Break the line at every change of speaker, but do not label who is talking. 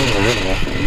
Oh, really?